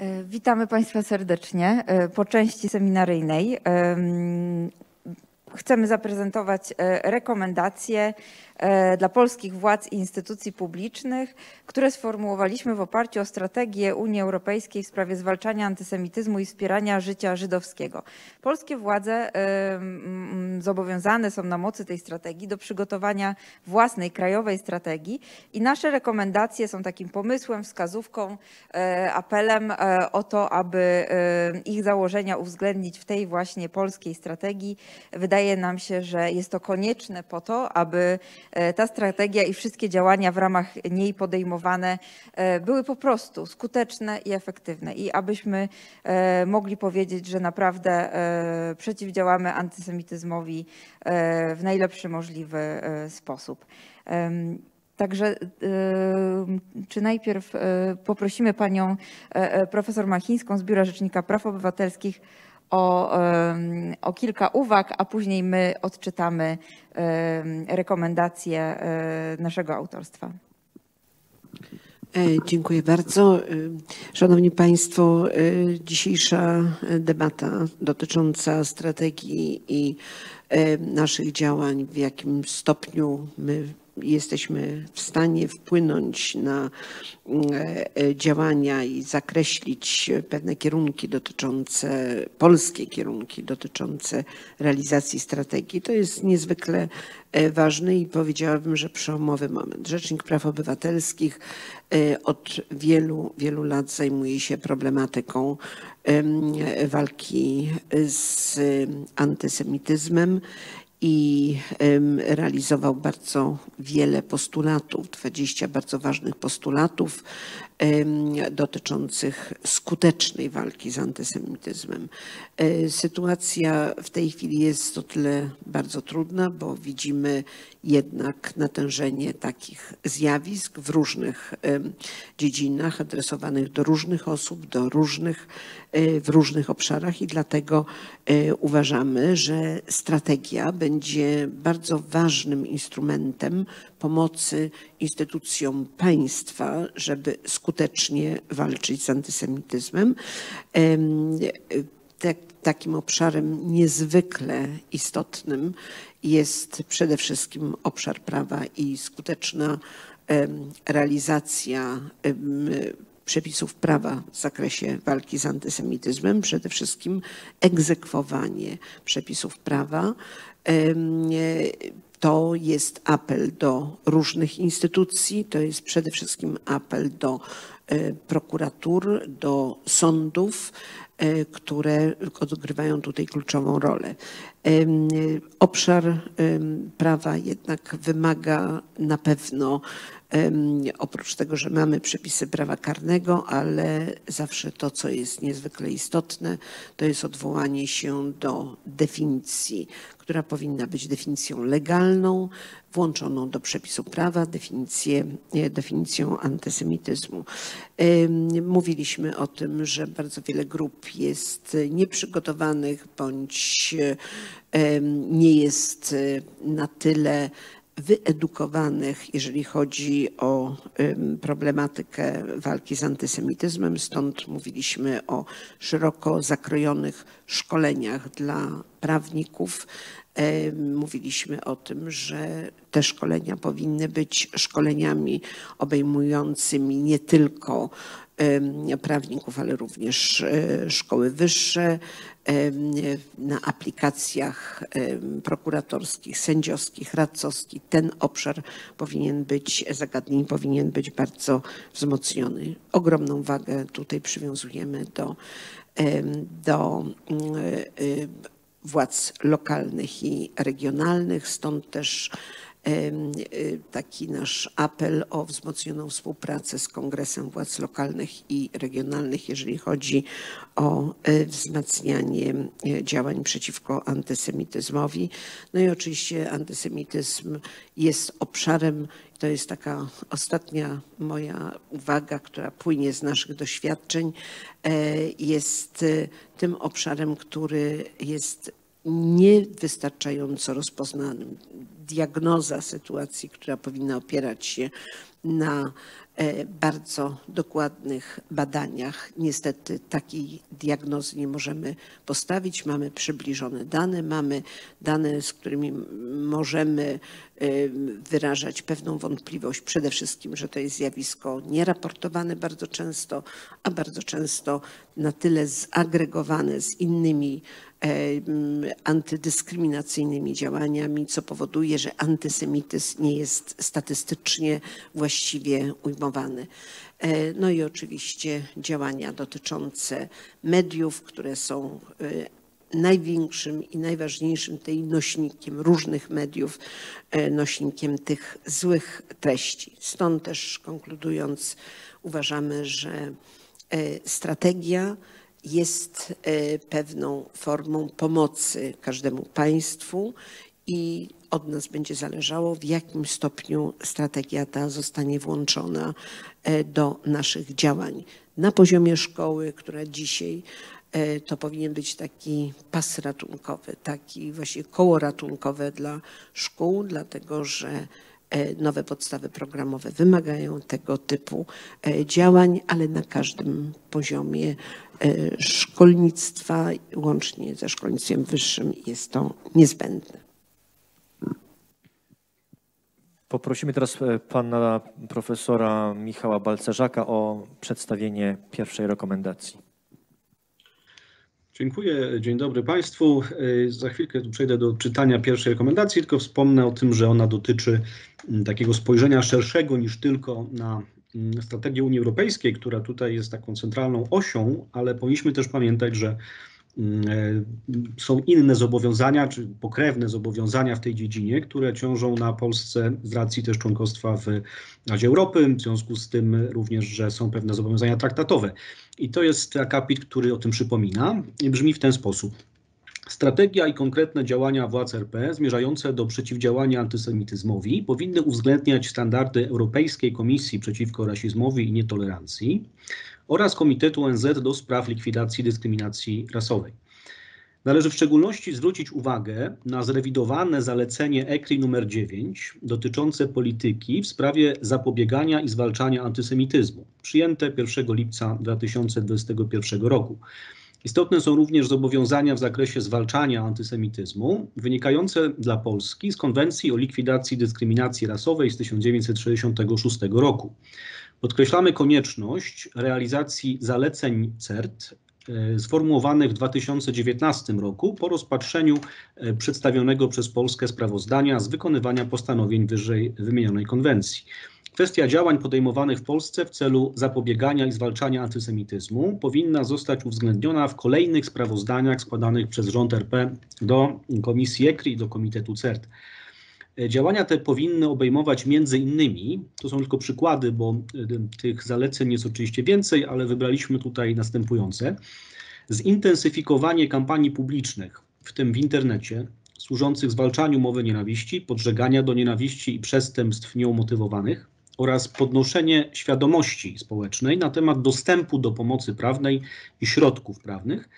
E, witamy Państwa serdecznie e, po części seminaryjnej. Chcemy zaprezentować e, rekomendacje E, dla polskich władz i instytucji publicznych, które sformułowaliśmy w oparciu o strategię Unii Europejskiej w sprawie zwalczania antysemityzmu i wspierania życia żydowskiego. Polskie władze zobowiązane są na mocy tej strategii do przygotowania własnej krajowej strategii i nasze rekomendacje są takim pomysłem, wskazówką, e, apelem e, o to, aby ich założenia uwzględnić w tej właśnie polskiej strategii. Wydaje nam się, że jest to konieczne po to, aby E, ta strategia i wszystkie działania w ramach niej podejmowane e, były po prostu skuteczne i efektywne. I abyśmy e, mogli powiedzieć, że naprawdę przeciwdziałamy antysemityzmowi w najlepszy możliwy sposób. Także czy najpierw poprosimy panią profesor Machińską z Biura Rzecznika Praw Obywatelskich o, o kilka uwag, a później my odczytamy rekomendacje e, naszego autorstwa. E, dziękuję bardzo. E, szanowni Państwo, dzisiejsza debata dotycząca strategii i naszych działań, w jakim stopniu my jesteśmy w stanie wpłynąć na e, e, działania i zakreślić pewne kierunki dotyczące, polskie kierunki dotyczące realizacji strategii, to jest niezwykle e, ważny i powiedziałabym, że przełomowy moment. Rzecznik Praw Obywatelskich od wielu, wielu lat zajmuje się problematyką walki z antysemityzmem i realizował bardzo wiele postulatów, 20 bardzo ważnych postulatów dotyczących skutecznej walki z antysemityzmem. E, sytuacja w tej chwili jest o tyle bardzo trudna, bo widzimy jednak natężenie takich zjawisk w różnych dziedzinach, adresowanych do różnych osób, do różnych, w różnych obszarach i dlatego e, uważamy, że strategia będzie bardzo ważnym instrumentem pomocy instytucjom państwa, żeby skutecznie walczyć z antysemityzmem. Takim obszarem niezwykle istotnym jest przede wszystkim obszar prawa i skuteczna realizacja przepisów prawa w zakresie walki z antysemityzmem, przede wszystkim egzekwowanie przepisów prawa. To jest apel do różnych instytucji, to jest przede wszystkim apel do e, prokuratur, do sądów, które odgrywają tutaj kluczową rolę. Obszar prawa jednak wymaga na pewno Oprócz tego, że mamy przepisy prawa karnego, ale zawsze to, co jest niezwykle istotne, to jest odwołanie się do definicji, która powinna być definicją legalną, włączoną do przepisu prawa, definicję, definicją antysemityzmu. Mówiliśmy o tym, że bardzo wiele grup jest nieprzygotowanych bądź nie jest na tyle wyedukowanych, jeżeli chodzi o problematykę walki z antysemityzmem. Stąd mówiliśmy o szeroko zakrojonych szkoleniach dla prawników. Mówiliśmy o tym, że te szkolenia powinny być szkoleniami obejmującymi nie tylko prawników, ale również e, szkoły wyższe, na aplikacjach prokuratorskich, sędziowskich, radcowskich. Ten obszar powinien być, zagadnień powinien być bardzo wzmocniony. Ogromną wagę tutaj przywiązujemy do, do mm, e, władz lokalnych i regionalnych, stąd też taki nasz apel o wzmocnioną współpracę z Kongresem Władz Lokalnych i Regionalnych, jeżeli chodzi o y, wzmacnianie y, działań przeciwko antysemityzmowi. No i oczywiście antysemityzm jest obszarem, to jest taka ostatnia moja uwaga, która płynie z naszych doświadczeń, jest tym obszarem, który jest niewystarczająco rozpoznanym diagnoza sytuacji, która powinna opierać się na e, bardzo dokładnych badaniach. Niestety takiej diagnozy nie możemy postawić. Mamy przybliżone dane, mamy dane, z którymi możemy e, wyrażać pewną wątpliwość. Przede wszystkim, że to jest zjawisko nieraportowane bardzo często, a bardzo często na tyle zagregowane z innymi antydyskryminacyjnymi działaniami, co powoduje, że antysemityzm nie jest statystycznie właściwie ujmowany. E, no i oczywiście działania dotyczące mediów, które są e, największym i najważniejszym tej nośnikiem różnych mediów, e, nośnikiem tych złych treści. Stąd też konkludując, uważamy, że strategia jest e, pewną formą pomocy każdemu państwu i od nas będzie zależało, w jakim stopniu strategia ta zostanie włączona e, do naszych działań. Na poziomie szkoły, która dzisiaj e, to powinien być taki pas ratunkowy, taki właśnie koło ratunkowe dla szkół, dlatego że nowe podstawy programowe wymagają tego typu działań, ale na każdym poziomie E, szkolnictwa, łącznie ze szkolnictwem wyższym, jest to niezbędne. Poprosimy teraz e, pana profesora Michała Balcerzaka o przedstawienie pierwszej rekomendacji. Dziękuję. Dzień dobry Państwu. E, za chwilkę przejdę do czytania pierwszej rekomendacji, tylko wspomnę o tym, że ona dotyczy takiego spojrzenia szerszego niż tylko na Mm, strategię Unii Europejskiej, która tutaj jest taką centralną osią, ale powinniśmy też pamiętać, że mm, e, są inne zobowiązania, czy pokrewne zobowiązania w tej dziedzinie, które ciążą na Polsce z racji też członkostwa w Radzie Europy, w związku z tym również, że są pewne zobowiązania traktatowe. I to jest akapit, który o tym przypomina brzmi w ten sposób. Strategia i konkretne działania władz RP zmierzające do przeciwdziałania antysemityzmowi powinny uwzględniać standardy Europejskiej Komisji przeciwko rasizmowi i nietolerancji oraz Komitetu ONZ do spraw likwidacji dyskryminacji rasowej. Należy w szczególności zwrócić uwagę na zrewidowane zalecenie ECRI nr 9 dotyczące polityki w sprawie zapobiegania i zwalczania antysemityzmu, przyjęte 1 lipca 2021 roku. Istotne są również zobowiązania w zakresie zwalczania antysemityzmu, wynikające dla Polski z konwencji o likwidacji dyskryminacji rasowej z 1966 roku. Podkreślamy konieczność realizacji zaleceń CERT e, sformułowanych w 2019 roku po rozpatrzeniu e, przedstawionego przez Polskę sprawozdania z wykonywania postanowień wyżej wymienionej konwencji. Kwestia działań podejmowanych w Polsce w celu zapobiegania i zwalczania antysemityzmu powinna zostać uwzględniona w kolejnych sprawozdaniach składanych przez rząd RP do Komisji ECRI i do Komitetu CERT. Działania te powinny obejmować między innymi, to są tylko przykłady, bo y, tych zaleceń jest oczywiście więcej, ale wybraliśmy tutaj następujące. Zintensyfikowanie kampanii publicznych, w tym w internecie, służących zwalczaniu mowy nienawiści, podżegania do nienawiści i przestępstw nią motywowanych, oraz podnoszenie świadomości społecznej na temat dostępu do pomocy prawnej i środków prawnych,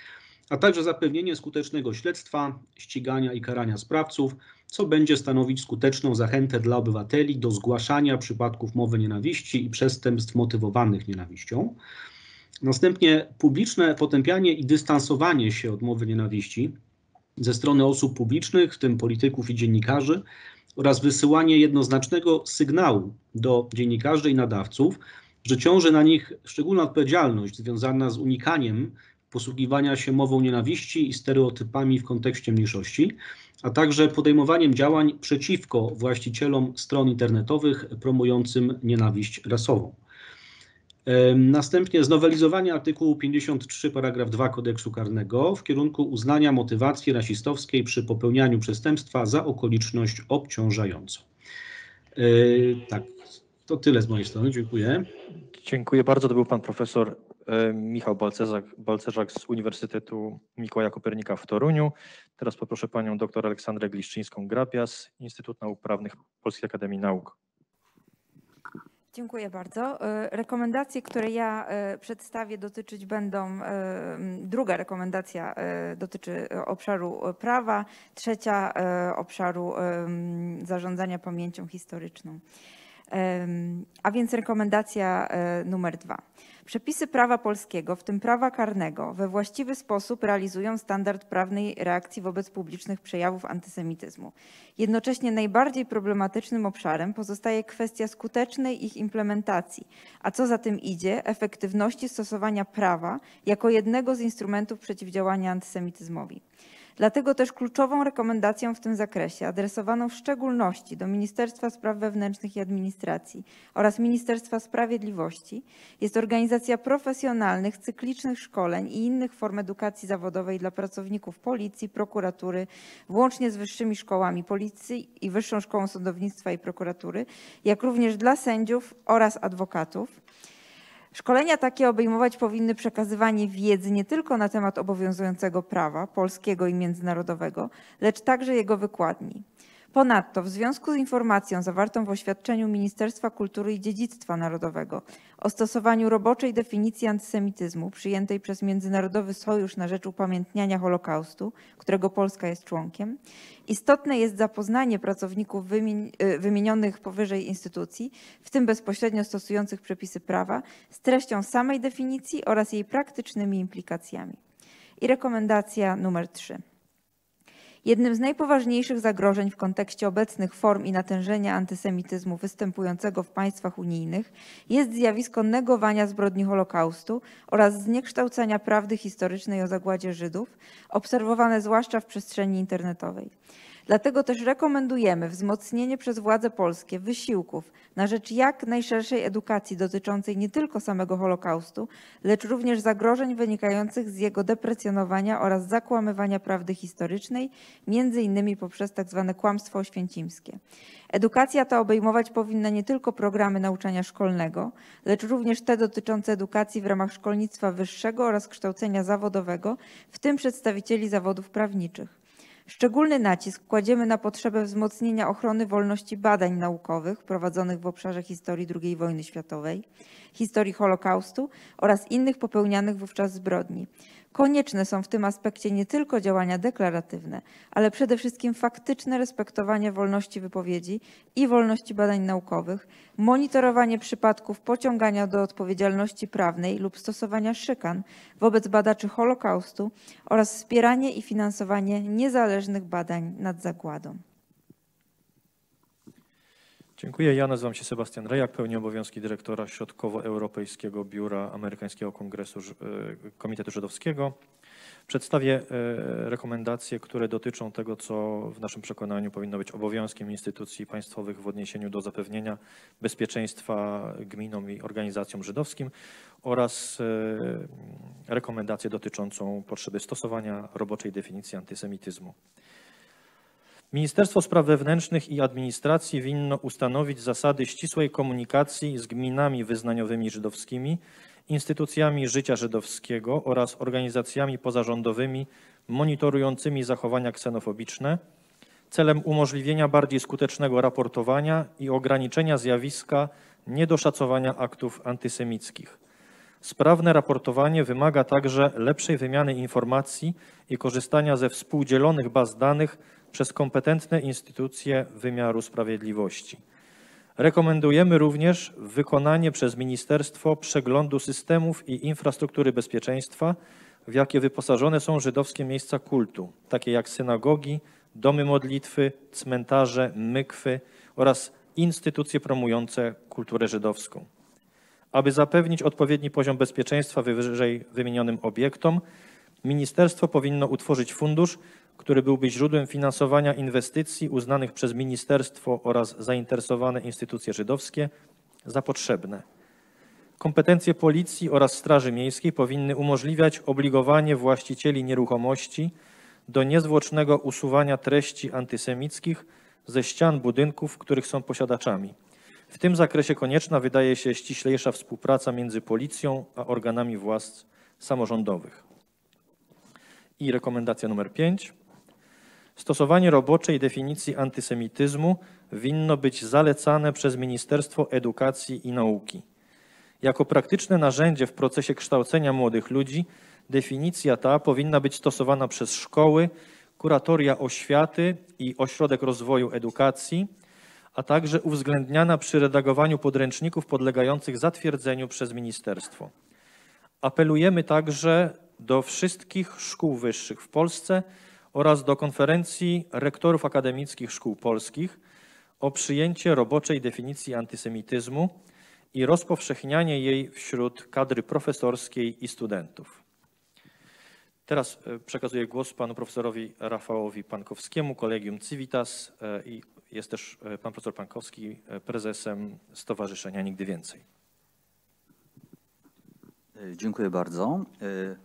a także zapewnienie skutecznego śledztwa, ścigania i karania sprawców, co będzie stanowić skuteczną zachętę dla obywateli do zgłaszania przypadków mowy nienawiści i przestępstw motywowanych nienawiścią. Następnie publiczne potępianie i dystansowanie się od mowy nienawiści ze strony osób publicznych, w tym polityków i dziennikarzy, oraz wysyłanie jednoznacznego sygnału do dziennikarzy i nadawców, że ciąży na nich szczególna odpowiedzialność związana z unikaniem posługiwania się mową nienawiści i stereotypami w kontekście mniejszości, a także podejmowaniem działań przeciwko właścicielom stron internetowych promującym nienawiść rasową. Następnie znowelizowanie artykułu 53 paragraf 2 kodeksu karnego w kierunku uznania motywacji rasistowskiej przy popełnianiu przestępstwa za okoliczność obciążającą. E, tak, to tyle z mojej strony. Dziękuję. Dziękuję bardzo. To był pan profesor e, Michał Balcerzak, Balcerzak z Uniwersytetu Mikołaja Kopernika w Toruniu. Teraz poproszę panią dr Aleksandrę Gliszczyńską-Grabias, Instytut Nauk Prawnych Polskiej Akademii Nauk. Dziękuję bardzo. E, rekomendacje, które ja e, przedstawię, dotyczyć będą, e, druga rekomendacja dotyczy obszaru prawa, trzecia obszaru zarządzania pamięcią historyczną. A więc rekomendacja numer dwa. Przepisy prawa polskiego, w tym prawa karnego, we właściwy sposób realizują standard prawnej reakcji wobec publicznych przejawów antysemityzmu. Jednocześnie najbardziej problematycznym obszarem pozostaje kwestia skutecznej ich implementacji, a co za tym idzie, efektywności stosowania prawa jako jednego z instrumentów przeciwdziałania antysemityzmowi. Dlatego też kluczową rekomendacją w tym zakresie, adresowaną w szczególności do Ministerstwa Spraw Wewnętrznych i Administracji oraz Ministerstwa Sprawiedliwości, jest organizacja profesjonalnych, cyklicznych szkoleń i innych form edukacji zawodowej dla pracowników Policji, prokuratury, włącznie z wyższymi szkołami Policji i Wyższą Szkołą Sądownictwa i Prokuratury, jak również dla sędziów oraz adwokatów. Szkolenia takie obejmować powinny przekazywanie wiedzy nie tylko na temat obowiązującego prawa polskiego i międzynarodowego, lecz także jego wykładni. Ponadto w związku z informacją zawartą w oświadczeniu Ministerstwa Kultury i Dziedzictwa Narodowego o stosowaniu roboczej definicji antysemityzmu przyjętej przez Międzynarodowy Sojusz na rzecz Upamiętniania Holokaustu, którego Polska jest członkiem, istotne jest zapoznanie pracowników y, wymienionych powyżej instytucji, w tym bezpośrednio stosujących przepisy prawa, z treścią samej definicji oraz jej praktycznymi implikacjami. I rekomendacja numer 3. Jednym z najpoważniejszych zagrożeń w kontekście obecnych form i natężenia antysemityzmu występującego w państwach unijnych jest zjawisko negowania zbrodni Holokaustu oraz zniekształcania prawdy historycznej o zagładzie Żydów, obserwowane zwłaszcza w przestrzeni internetowej. Dlatego też rekomendujemy wzmocnienie przez władze polskie wysiłków na rzecz jak najszerszej edukacji dotyczącej nie tylko samego Holokaustu, lecz również zagrożeń wynikających z jego deprecjonowania oraz zakłamywania prawdy historycznej, między innymi poprzez tzw. kłamstwo oświęcimskie. Edukacja ta obejmować powinna nie tylko programy nauczania szkolnego, lecz również te dotyczące edukacji w ramach szkolnictwa wyższego oraz kształcenia zawodowego, w tym przedstawicieli zawodów prawniczych. Szczególny nacisk kładziemy na potrzebę wzmocnienia ochrony wolności badań naukowych prowadzonych w obszarze historii II wojny światowej, historii Holokaustu oraz innych popełnianych wówczas zbrodni. Konieczne są w tym aspekcie nie tylko działania deklaratywne, ale przede wszystkim faktyczne respektowanie wolności wypowiedzi i wolności badań naukowych, monitorowanie przypadków pociągania do odpowiedzialności prawnej lub stosowania szykan wobec badaczy Holokaustu oraz wspieranie i finansowanie niezależnych badań nad zagładą. Dziękuję. Ja nazywam się Sebastian Rejak, pełnię obowiązki dyrektora Środkowoeuropejskiego Biura Amerykańskiego Kongresu e, Komitetu Żydowskiego. Przedstawię e, rekomendacje, które dotyczą tego, co w naszym przekonaniu powinno być obowiązkiem instytucji państwowych w odniesieniu do zapewnienia bezpieczeństwa gminom i organizacjom żydowskim oraz e, rekomendację dotyczącą potrzeby stosowania roboczej definicji antysemityzmu. Ministerstwo Spraw Wewnętrznych i Administracji winno ustanowić zasady ścisłej komunikacji z gminami wyznaniowymi żydowskimi, instytucjami życia żydowskiego oraz organizacjami pozarządowymi monitorującymi zachowania ksenofobiczne celem umożliwienia bardziej skutecznego raportowania i ograniczenia zjawiska niedoszacowania aktów antysemickich. Sprawne raportowanie wymaga także lepszej wymiany informacji i korzystania ze współdzielonych baz danych przez kompetentne instytucje wymiaru sprawiedliwości. Rekomendujemy również wykonanie przez ministerstwo przeglądu systemów i infrastruktury bezpieczeństwa, w jakie wyposażone są żydowskie miejsca kultu, takie jak synagogi, domy modlitwy, cmentarze, mykwy oraz instytucje promujące kulturę żydowską. Aby zapewnić odpowiedni poziom bezpieczeństwa wyżej wymienionym obiektom, ministerstwo powinno utworzyć fundusz, który byłby źródłem finansowania inwestycji uznanych przez ministerstwo oraz zainteresowane instytucje żydowskie za potrzebne. Kompetencje policji oraz Straży Miejskiej powinny umożliwiać obligowanie właścicieli nieruchomości do niezwłocznego usuwania treści antysemickich ze ścian budynków, których są posiadaczami. W tym zakresie konieczna wydaje się ściślejsza współpraca między policją a organami władz samorządowych. I rekomendacja numer 5. Stosowanie roboczej definicji antysemityzmu winno być zalecane przez Ministerstwo Edukacji i Nauki. Jako praktyczne narzędzie w procesie kształcenia młodych ludzi definicja ta powinna być stosowana przez szkoły, kuratoria oświaty i ośrodek rozwoju edukacji, a także uwzględniana przy redagowaniu podręczników podlegających zatwierdzeniu przez ministerstwo. Apelujemy także do wszystkich szkół wyższych w Polsce oraz do konferencji rektorów akademickich szkół polskich o przyjęcie roboczej definicji antysemityzmu i rozpowszechnianie jej wśród kadry profesorskiej i studentów. Teraz e, przekazuję głos panu profesorowi Rafałowi Pankowskiemu, Kolegium Civitas e, i jest też e, pan profesor Pankowski prezesem Stowarzyszenia Nigdy Więcej. Dziękuję bardzo.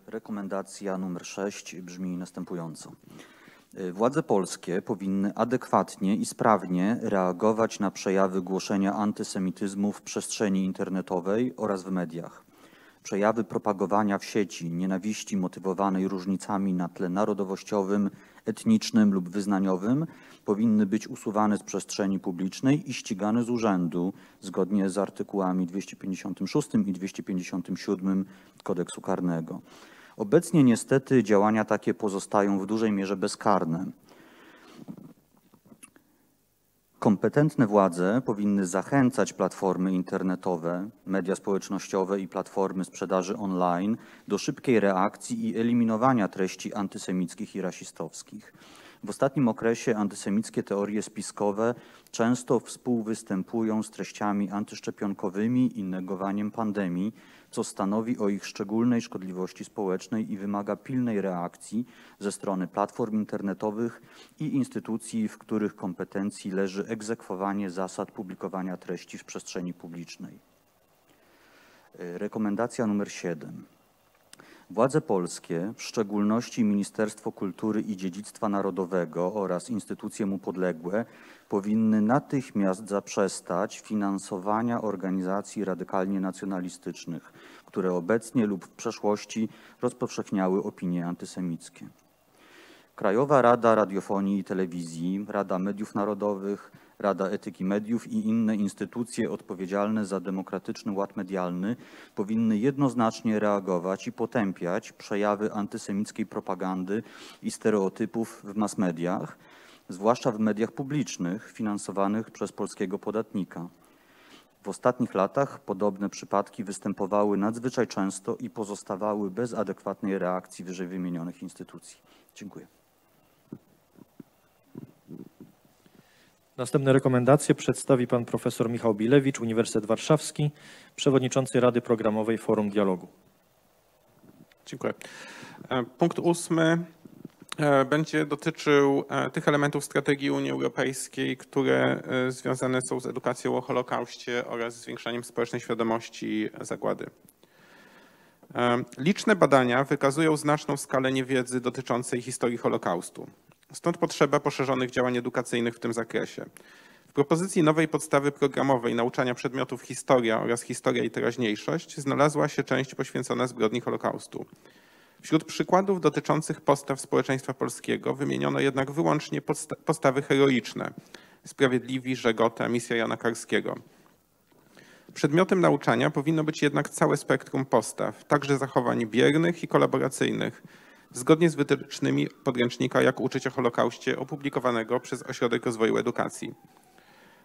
Rekomendacja numer 6 brzmi następująco. Władze polskie powinny adekwatnie i sprawnie reagować na przejawy głoszenia antysemityzmu w przestrzeni internetowej oraz w mediach. Przejawy propagowania w sieci nienawiści motywowanej różnicami na tle narodowościowym, etnicznym lub wyznaniowym powinny być usuwane z przestrzeni publicznej i ścigane z urzędu zgodnie z artykułami 256 i 257 Kodeksu Karnego. Obecnie niestety działania takie pozostają w dużej mierze bezkarne. Kompetentne władze powinny zachęcać platformy internetowe, media społecznościowe i platformy sprzedaży online do szybkiej reakcji i eliminowania treści antysemickich i rasistowskich. W ostatnim okresie antysemickie teorie spiskowe często współwystępują z treściami antyszczepionkowymi i negowaniem pandemii, co stanowi o ich szczególnej szkodliwości społecznej i wymaga pilnej reakcji ze strony platform internetowych i instytucji, w których kompetencji leży egzekwowanie zasad publikowania treści w przestrzeni publicznej. Rekomendacja numer 7. Władze polskie, w szczególności Ministerstwo Kultury i Dziedzictwa Narodowego oraz instytucje mu podległe, powinny natychmiast zaprzestać finansowania organizacji radykalnie nacjonalistycznych, które obecnie lub w przeszłości rozpowszechniały opinie antysemickie. Krajowa Rada Radiofonii i Telewizji, Rada Mediów Narodowych, Rada Etyki Mediów i inne instytucje odpowiedzialne za demokratyczny ład medialny powinny jednoznacznie reagować i potępiać przejawy antysemickiej propagandy i stereotypów w mass mediach, zwłaszcza w mediach publicznych finansowanych przez polskiego podatnika. W ostatnich latach podobne przypadki występowały nadzwyczaj często i pozostawały bez adekwatnej reakcji wyżej wymienionych instytucji. Dziękuję. Następne rekomendacje przedstawi pan profesor Michał Bilewicz, Uniwersytet Warszawski, przewodniczący Rady Programowej Forum Dialogu. Dziękuję. E, punkt ósmy e, będzie dotyczył e, tych elementów strategii Unii Europejskiej, które związane są z edukacją o Holokauście oraz zwiększaniem społecznej świadomości zagłady. Liczne badania wykazują znaczną skalę niewiedzy dotyczącej historii Holokaustu. Stąd potrzeba poszerzonych działań edukacyjnych w tym zakresie. W propozycji nowej podstawy programowej nauczania przedmiotów historia oraz historia i teraźniejszość znalazła się część poświęcona zbrodni Holokaustu. Wśród przykładów dotyczących postaw społeczeństwa polskiego wymieniono jednak wyłącznie postawy heroiczne. Sprawiedliwi, Żegota, misja Jana Karskiego. Przedmiotem nauczania powinno być jednak całe spektrum postaw, także zachowań biernych i kolaboracyjnych, zgodnie z wytycznymi podręcznika Jak uczyć o Holokauście opublikowanego przez Ośrodek Rozwoju Edukacji.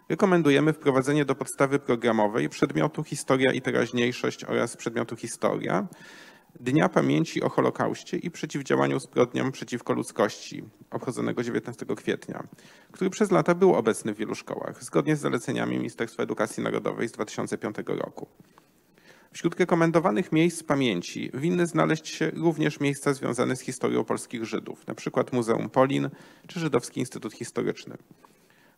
Rekomendujemy wprowadzenie do podstawy programowej przedmiotu Historia i teraźniejszość oraz przedmiotu Historia, Dnia Pamięci o Holokauście i przeciwdziałaniu zbrodniom przeciwko ludzkości, obchodzonego 19 kwietnia, który przez lata był obecny w wielu szkołach, zgodnie z zaleceniami Ministerstwa Edukacji Narodowej z 2005 roku. Wśród rekomendowanych miejsc pamięci winny znaleźć się również miejsca związane z historią polskich Żydów, np. Muzeum Polin czy Żydowski Instytut Historyczny.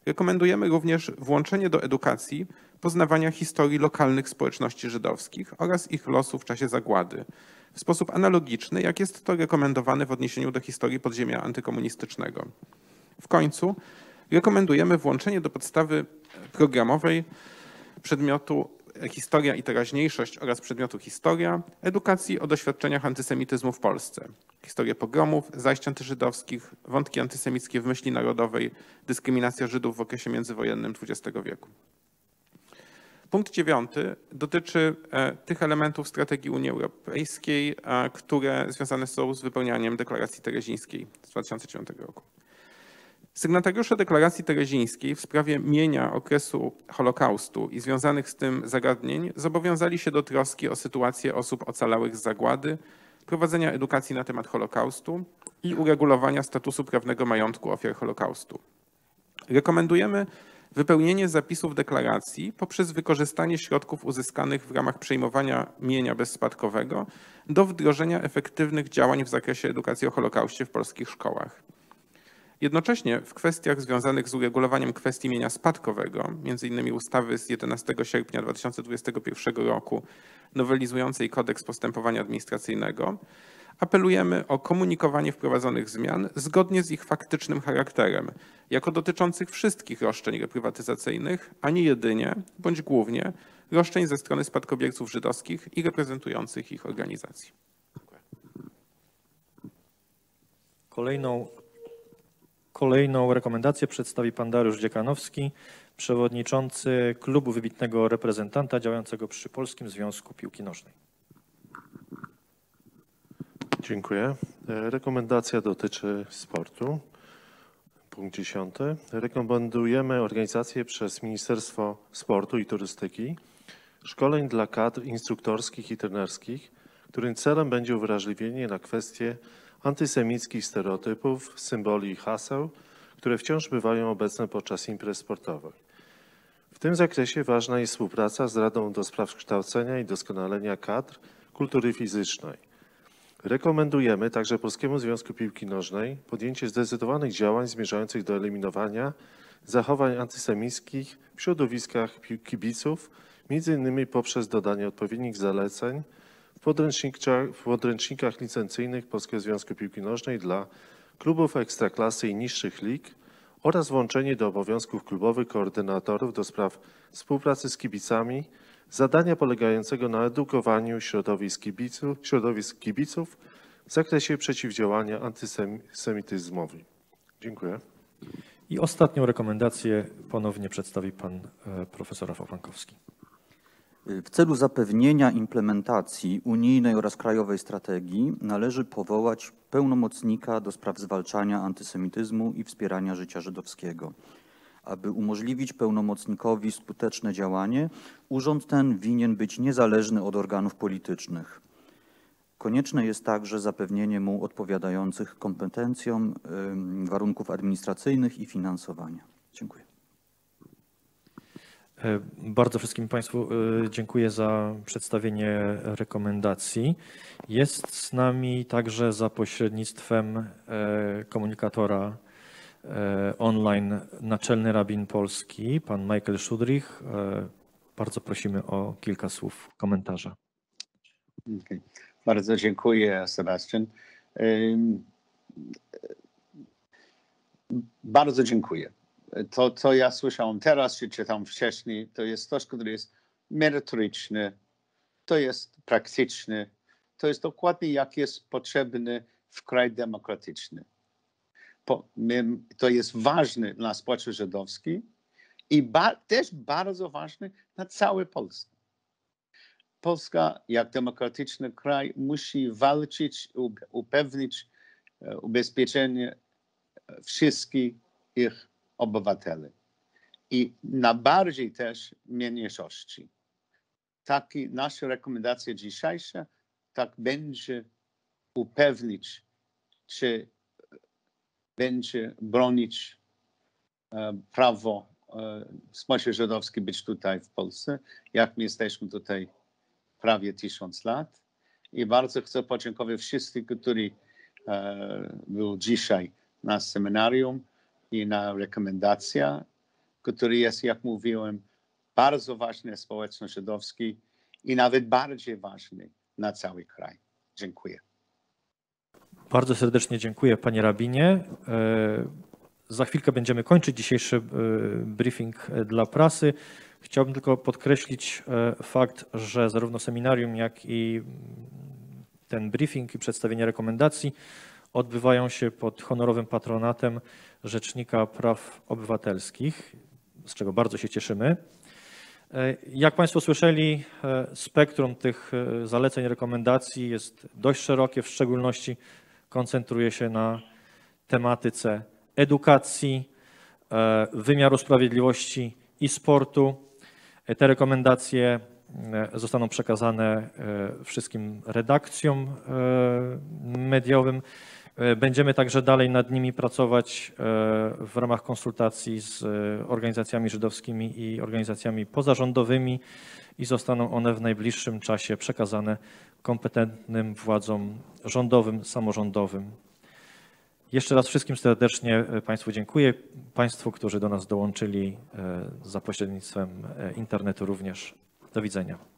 Rekomendujemy również włączenie do edukacji poznawania historii lokalnych społeczności żydowskich oraz ich losu w czasie zagłady w sposób analogiczny, jak jest to rekomendowane w odniesieniu do historii podziemia antykomunistycznego. W końcu rekomendujemy włączenie do podstawy programowej przedmiotu Historia i teraźniejszość oraz przedmiotu Historia, edukacji o doświadczeniach antysemityzmu w Polsce. Historię pogromów, zajść antyżydowskich, wątki antysemickie w myśli narodowej, dyskryminacja Żydów w okresie międzywojennym XX wieku. Punkt dziewiąty dotyczy e, tych elementów strategii Unii Europejskiej, które związane są z wypełnianiem deklaracji terezińskiej z 2009 roku. Sygnatariusze deklaracji terezińskiej w sprawie mienia okresu Holokaustu i związanych z tym zagadnień zobowiązali się do troski o sytuację osób ocalałych z zagłady, prowadzenia edukacji na temat Holokaustu i uregulowania statusu prawnego majątku ofiar Holokaustu. Rekomendujemy wypełnienie zapisów deklaracji poprzez wykorzystanie środków uzyskanych w ramach przejmowania mienia bezspadkowego do wdrożenia efektywnych działań w zakresie edukacji o Holokauście w polskich szkołach. Jednocześnie w kwestiach związanych z uregulowaniem kwestii mienia spadkowego, m.in. ustawy z 11 sierpnia 2021 roku nowelizującej kodeks postępowania administracyjnego, apelujemy o komunikowanie wprowadzonych zmian zgodnie z ich faktycznym charakterem, jako dotyczących wszystkich roszczeń reprywatyzacyjnych, a nie jedynie bądź głównie roszczeń ze strony spadkobierców żydowskich i reprezentujących ich organizacji. Kolejną, kolejną rekomendację przedstawi pan Dariusz Dziekanowski, przewodniczący klubu wybitnego reprezentanta działającego przy Polskim Związku Piłki Nożnej. Dziękuję. Rekomendacja dotyczy sportu. Punkt 10. Rekomendujemy organizację przez Ministerstwo Sportu i Turystyki szkoleń dla kadr instruktorskich i trenerskich, którym celem będzie uwrażliwienie na kwestie antysemickich stereotypów, symboli i haseł, które wciąż bywają obecne podczas imprez sportowych. W tym zakresie ważna jest współpraca z Radą do Spraw Kształcenia i Doskonalenia Kadr Kultury Fizycznej. Rekomendujemy także Polskiemu Związku Piłki Nożnej podjęcie zdecydowanych działań zmierzających do eliminowania zachowań antysemickich w środowiskach kibiców, innymi poprzez dodanie odpowiednich zaleceń w podręcznikach, w podręcznikach licencyjnych Polskiego Związku Piłki Nożnej dla klubów ekstraklasy i niższych lig oraz włączenie do obowiązków klubowych koordynatorów do spraw współpracy z kibicami zadania polegającego na edukowaniu środowisk kibiców, środowisk kibiców w zakresie przeciwdziałania antysemityzmowi. Dziękuję. I ostatnią rekomendację ponownie przedstawi pan e, profesor Rafał Pankowski. W celu zapewnienia implementacji unijnej oraz krajowej strategii należy powołać pełnomocnika do spraw zwalczania antysemityzmu i wspierania życia żydowskiego. Aby umożliwić pełnomocnikowi skuteczne działanie, urząd ten winien być niezależny od organów politycznych. Konieczne jest także zapewnienie mu odpowiadających kompetencjom warunków administracyjnych i finansowania. Dziękuję. E, Bardzo wszystkim Państwu e, dziękuję za przedstawienie rekomendacji. Jest z nami także za pośrednictwem e, komunikatora online naczelny rabin Polski, pan Michael Szudrich. Bardzo prosimy o kilka słów komentarza. Okej. Bardzo dziękuję, Sebastian. Bardzo dziękuję. To, co ja słyszałem teraz, czy czytam wcześniej, to jest coś, które jest merytoryczne, to jest praktyczne, to jest dokładnie jak jest potrzebne w. Po, my, to jest ważne dla społeczeństwa żydowskiego i ba, też bardzo ważne na całej Polsce. Polska, jak demokratyczny kraj, musi walczyć, upewnić e, ubezpieczenie wszystkich ich obywateli i najbardziej też mniejszości. Takie nasze rekomendacje dzisiejsze tak będzie upewnić, czy będzie bronić e, prawo e, społeczności żydowskiej być tutaj w Polsce, jak my jesteśmy tutaj prawie tysiąc lat. I bardzo chcę podziękować wszystkim, którzy e, dzisiaj na seminarium i na rekomendacja, który jest, jak mówiłem, bardzo ważny społeczność żydowskiej i nawet bardziej ważny na cały kraj. Dziękuję. Bardzo serdecznie dziękuję panie rabinie. E, Za chwilkę będziemy kończyć dzisiejszy e, briefing e, dla prasy. Chciałbym tylko podkreślić fakt, że zarówno seminarium, jak i mm, ten briefing i przedstawienie rekomendacji odbywają się pod honorowym patronatem Rzecznika Praw Obywatelskich, z czego bardzo się cieszymy. E, Jak Państwo słyszeli, e, spektrum tych e, zaleceń, rekomendacji jest dość szerokie, w szczególności koncentruje się na tematyce edukacji, wymiaru sprawiedliwości i sportu. Te rekomendacje zostaną przekazane wszystkim redakcjom mediowym. E, Będziemy także dalej nad nimi pracować e, w ramach konsultacji z e, organizacjami żydowskimi i organizacjami pozarządowymi i zostaną one w najbliższym czasie przekazane kompetentnym władzom rządowym, samorządowym. Jeszcze raz wszystkim serdecznie Państwu dziękuję. Państwu, którzy do nas dołączyli za pośrednictwem internetu również. Do widzenia.